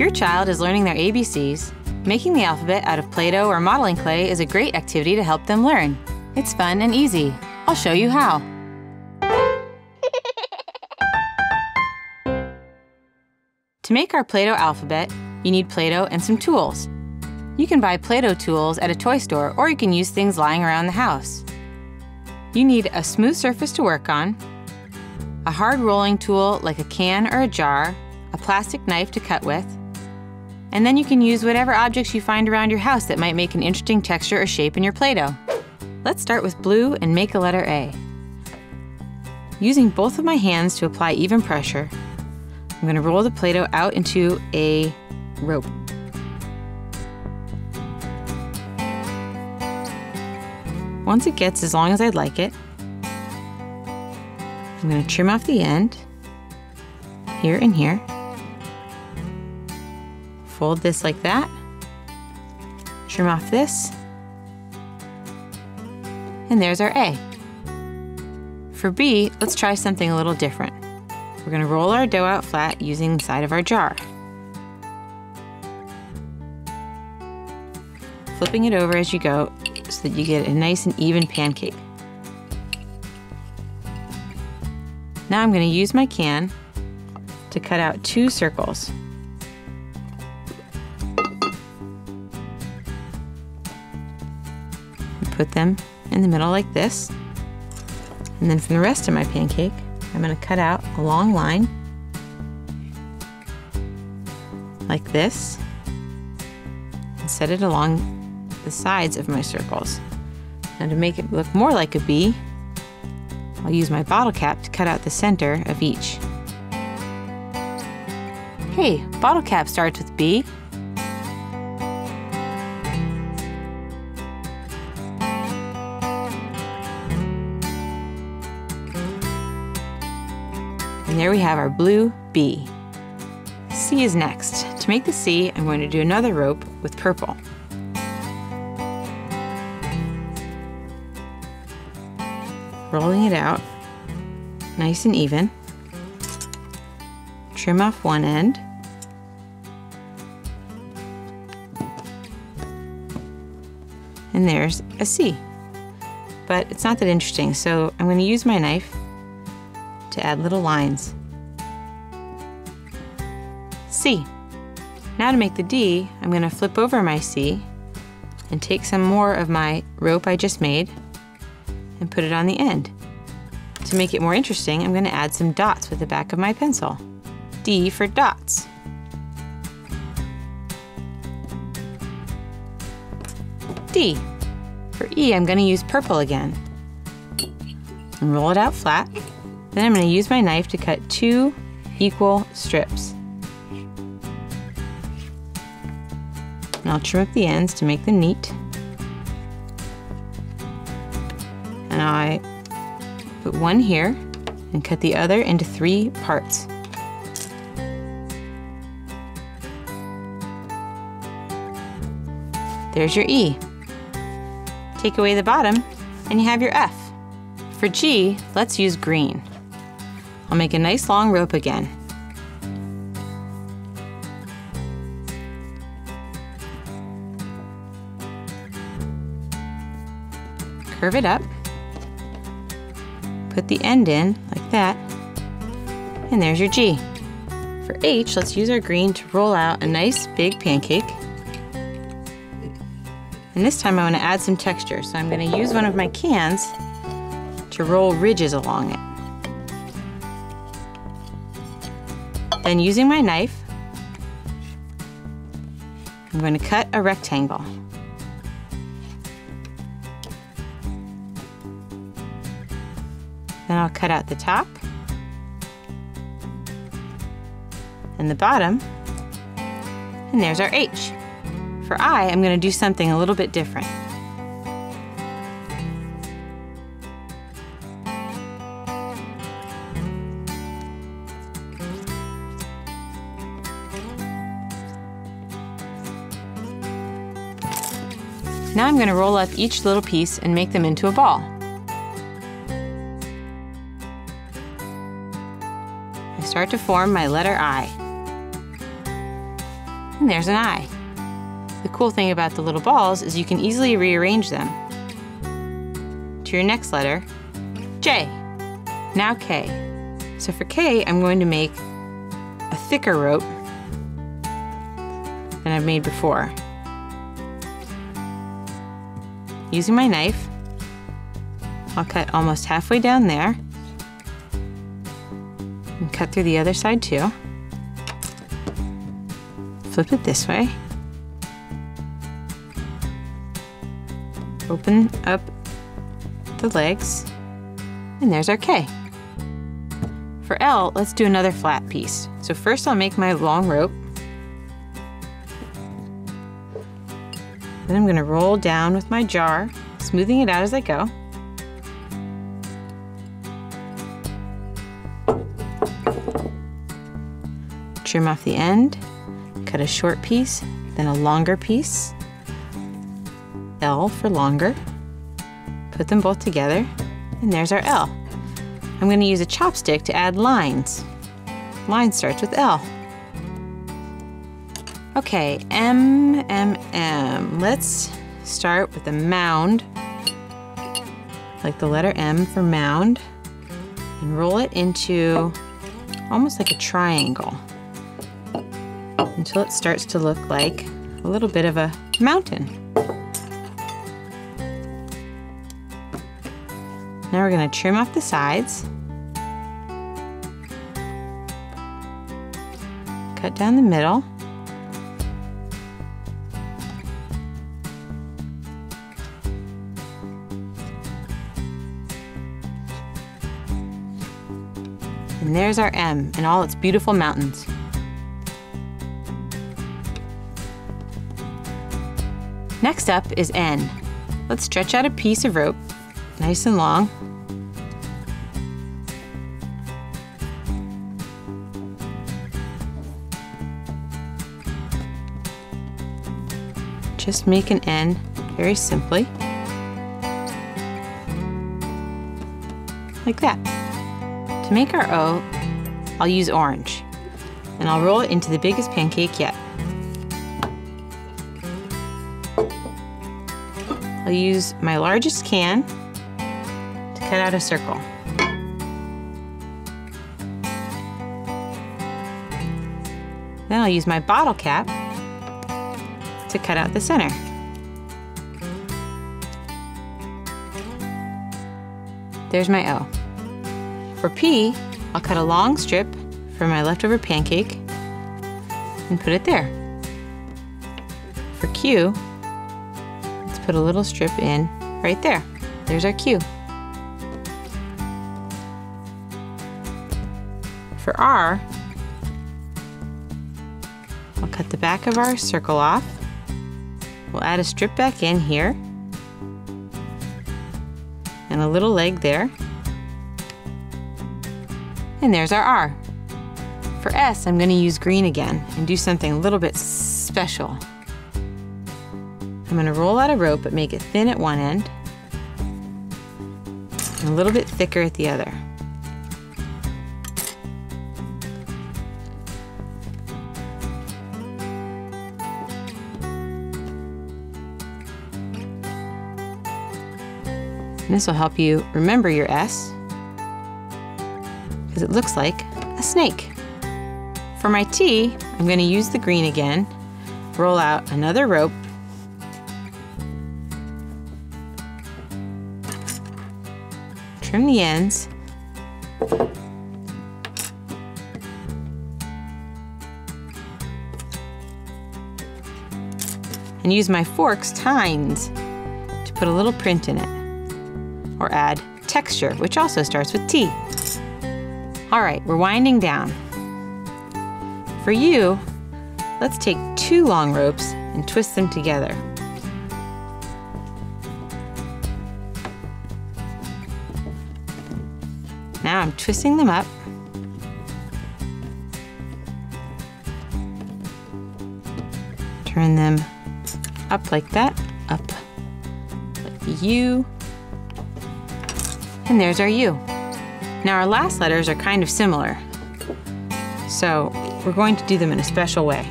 your child is learning their ABCs, making the alphabet out of Play Doh or modeling clay is a great activity to help them learn. It's fun and easy. I'll show you how. to make our Play Doh alphabet, you need Play Doh and some tools. You can buy Play Doh tools at a toy store or you can use things lying around the house. You need a smooth surface to work on, a hard rolling tool like a can or a jar, a plastic knife to cut with, and then you can use whatever objects you find around your house that might make an interesting texture or shape in your Play-Doh. Let's start with blue and make a letter A. Using both of my hands to apply even pressure, I'm going to roll the Play-Doh out into a rope. Once it gets as long as I'd like it, I'm going to trim off the end, here and here. Fold this like that. Trim off this. And there's our A. For B, let's try something a little different. We're going to roll our dough out flat using the side of our jar. Flipping it over as you go so that you get a nice and even pancake. Now I'm going to use my can to cut out two circles. Put them in the middle like this. And then from the rest of my pancake, I'm going to cut out a long line like this and set it along the sides of my circles. Now to make it look more like a B, I'll use my bottle cap to cut out the center of each. Hey, bottle cap starts with B. And there we have our blue B. C is next. To make the C, I'm going to do another rope with purple. rolling it out nice and even. Trim off one end. And there's a C. But it's not that interesting, so I'm going to use my knife add little lines. C. Now to make the D, I'm going to flip over my C and take some more of my rope I just made and put it on the end. To make it more interesting, I'm going to add some dots with the back of my pencil. D for dots. D. For E, I'm going to use purple again. And roll it out flat. Then I'm going to use my knife to cut two equal strips. And I'll trim up the ends to make them neat. and I put one here and cut the other into three parts. There's your E. Take away the bottom and you have your F. For G, let's use green. I'll make a nice long rope again. Curve it up Put the end in, like that, and there's your G. For H, let's use our green to roll out a nice big pancake. And this time I want to add some texture, so I'm going to use one of my cans to roll ridges along it. Then using my knife, I'm going to cut a rectangle. Then I'll cut out the top and the bottom. And there's our H. For I, I'm going to do something a little bit different. Now I'm going to roll up each little piece and make them into a ball. I start to form my letter I. And there's an I. The cool thing about the little balls is you can easily rearrange them. To your next letter, J. Now K. So for K, I'm going to make a thicker rope than I've made before. Using my knife, I'll cut almost halfway down there and cut through the other side too. Flip it this way. Open up the legs, and there's our K. For L, let's do another flat piece. So first I'll make my long rope. Then I'm gonna roll down with my jar, smoothing it out as I go. Trim off the end, cut a short piece, then a longer piece. L for longer. Put them both together, and there's our L. I'm going to use a chopstick to add lines. Line starts with L. Okay, M, M, M. Let's start with a mound, like the letter M for mound, and roll it into almost like a triangle until it starts to look like a little bit of a mountain. Now we're going to trim off the sides. Cut down the middle. And there's our M and all its beautiful mountains. Next up is N. Let's stretch out a piece of rope, nice and long. Just make an N very simply. Like that. To make our O, I'll use orange, and I'll roll it into the biggest pancake yet. I'll use my largest can to cut out a circle. Then I'll use my bottle cap to cut out the center. There's my O. For P, I'll cut a long strip from my leftover pancake and put it there. For Q, let's put a little strip in right there. There's our Q. For R, I'll cut the back of our circle off. We'll add a strip back in here and a little leg there. And there's our R. For S, I'm gonna use green again and do something a little bit special. I'm gonna roll out a rope but make it thin at one end and a little bit thicker at the other. And this will help you remember your S because it looks like a snake. For my T, I'm going to use the green again, roll out another rope, trim the ends, and use my fork's tines to put a little print in it or add texture, which also starts with T. All right, we're winding down. For U, let's take two long ropes and twist them together. Now I'm twisting them up. Turn them up like that, up like U, and there's our U. Now our last letters are kind of similar, so we're going to do them in a special way.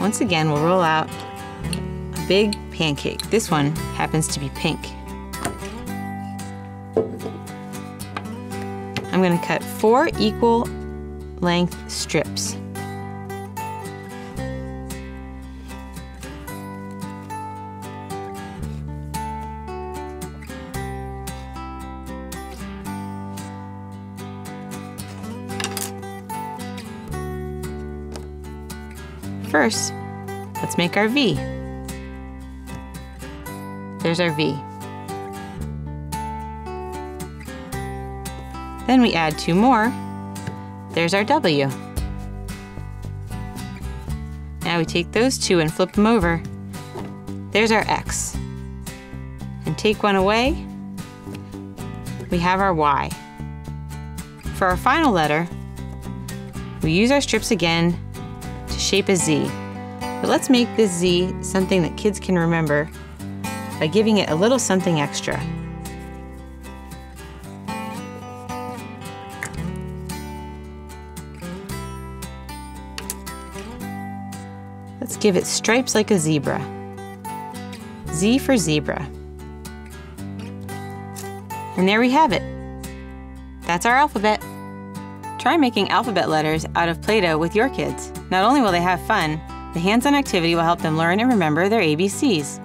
Once again, we'll roll out a big pancake. This one happens to be pink. I'm gonna cut four equal length strips. First, let's make our V. There's our V. Then we add two more. There's our W. Now we take those two and flip them over. There's our X. And take one away, we have our Y. For our final letter, we use our strips again shape a Z. But let's make this Z something that kids can remember by giving it a little something extra. Let's give it stripes like a zebra. Z for zebra. And there we have it. That's our alphabet. Try making alphabet letters out of Play-Doh with your kids. Not only will they have fun, the hands-on activity will help them learn and remember their ABCs.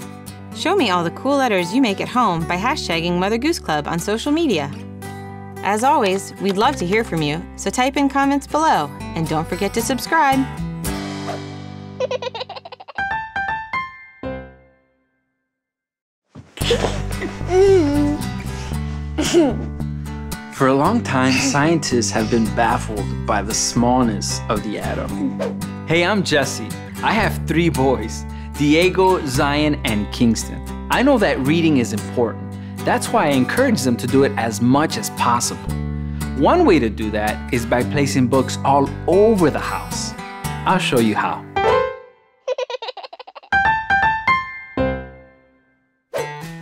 Show me all the cool letters you make at home by hashtagging Mother Goose Club on social media. As always, we'd love to hear from you, so type in comments below, and don't forget to subscribe. Long time, scientists have been baffled by the smallness of the atom. Hey, I'm Jesse. I have three boys Diego, Zion, and Kingston. I know that reading is important. That's why I encourage them to do it as much as possible. One way to do that is by placing books all over the house. I'll show you how.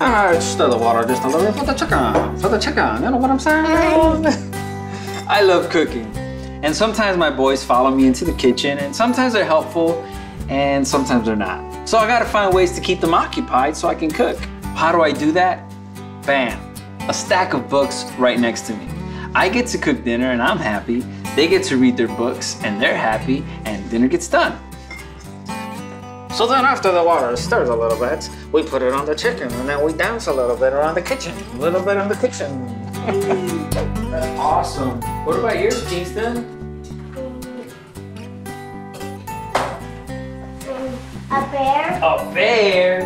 Ah, I stir the water just a little bit for the chicken, for the chicken, you know what I'm saying? I love cooking. And sometimes my boys follow me into the kitchen, and sometimes they're helpful, and sometimes they're not. So I gotta find ways to keep them occupied so I can cook. How do I do that? Bam, a stack of books right next to me. I get to cook dinner and I'm happy. They get to read their books and they're happy, and dinner gets done. So then after the water stirs a little bit, we put it on the chicken and then we dance a little bit around the kitchen. A little bit on the kitchen. That's awesome. What about yours, Kingston? A bear. A bear.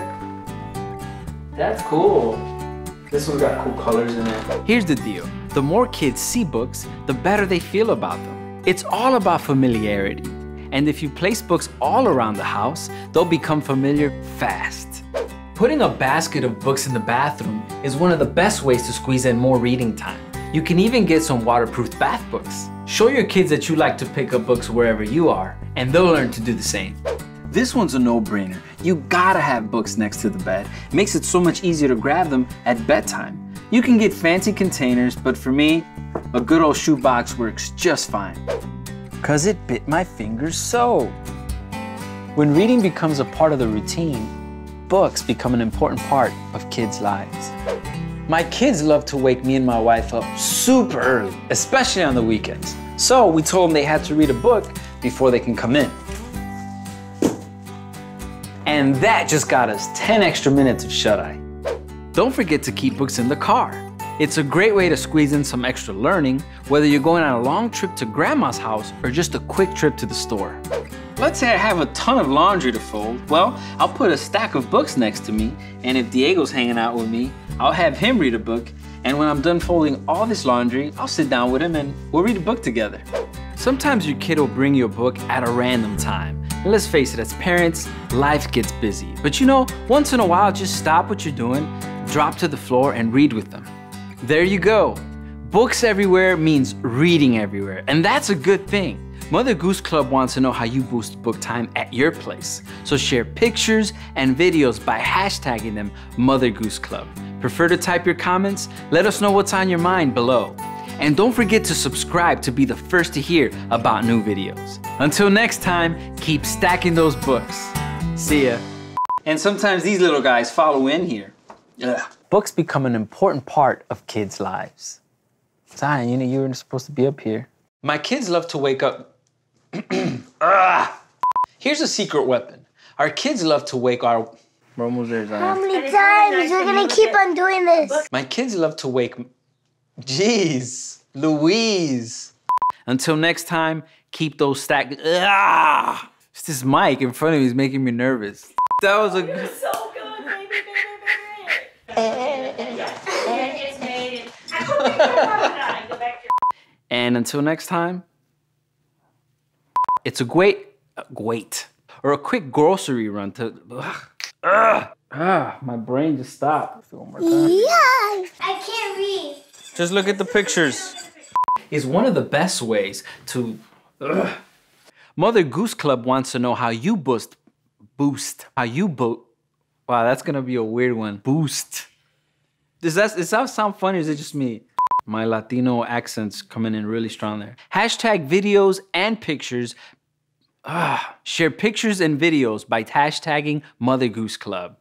That's cool. This one's got cool colors in it. Here's the deal. The more kids see books, the better they feel about them. It's all about familiarity. And if you place books all around the house, they'll become familiar fast. Putting a basket of books in the bathroom is one of the best ways to squeeze in more reading time. You can even get some waterproof bath books. Show your kids that you like to pick up books wherever you are, and they'll learn to do the same. This one's a no-brainer. You gotta have books next to the bed. Makes it so much easier to grab them at bedtime. You can get fancy containers, but for me, a good old shoebox works just fine because it bit my fingers so. When reading becomes a part of the routine, books become an important part of kids' lives. My kids love to wake me and my wife up super early, especially on the weekends. So we told them they had to read a book before they can come in. And that just got us 10 extra minutes of shut-eye. Don't forget to keep books in the car. It's a great way to squeeze in some extra learning, whether you're going on a long trip to grandma's house or just a quick trip to the store. Let's say I have a ton of laundry to fold. Well, I'll put a stack of books next to me, and if Diego's hanging out with me, I'll have him read a book, and when I'm done folding all this laundry, I'll sit down with him and we'll read a book together. Sometimes your kid will bring you a book at a random time. And let's face it, as parents, life gets busy. But you know, once in a while, just stop what you're doing, drop to the floor, and read with them. There you go. Books everywhere means reading everywhere, and that's a good thing. Mother Goose Club wants to know how you boost book time at your place. So share pictures and videos by hashtagging them Mother Goose Club. Prefer to type your comments? Let us know what's on your mind below. And don't forget to subscribe to be the first to hear about new videos. Until next time, keep stacking those books. See ya. And sometimes these little guys follow in here. Ugh. Books become an important part of kids' lives. Zion, you know you were supposed to be up here. My kids love to wake up. ah! Here's a secret weapon. Our kids love to wake our. We're almost there, How many times we're gonna keep on doing this? My kids love to wake. Jeez, Louise. Until next time, keep those stacked. Ah! It's this mic in front of me is making me nervous. That was a. And until next time, it's a great, great, or a quick grocery run to. Ugh, ugh, ah, my brain just stopped. Let's do it one more time. Yes. I can't read. Just look at the pictures. Is one of the best ways to. Ugh. Mother Goose Club wants to know how you boost, boost, how you bo. Wow, that's gonna be a weird one. Boost. Does that does that sound funny? Or is it just me? My Latino accents coming in really strong there. Hashtag videos and pictures. Ah, share pictures and videos by hashtagging Mother Goose Club.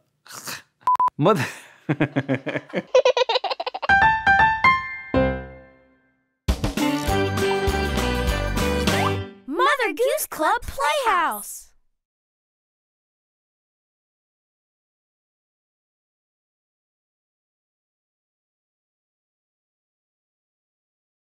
Mother. Mother Goose Club Playhouse.